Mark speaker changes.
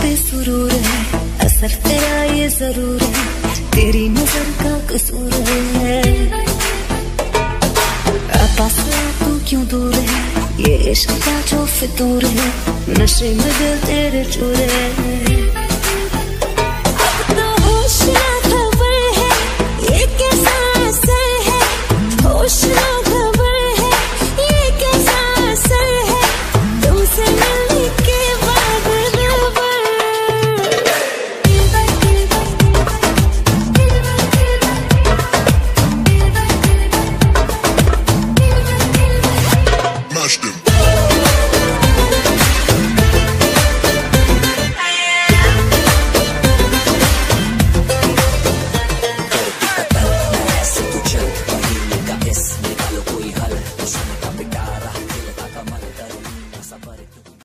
Speaker 1: पे सुरूर है, असर तेरा ये ज़रूर है, तेरी नज़र का कसूर है। तू क्यों दूर है? ये इश्क का जो फितूर है, नशे में दिल तेरे चूर है। crushed him.
Speaker 2: कोई हल